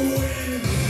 win.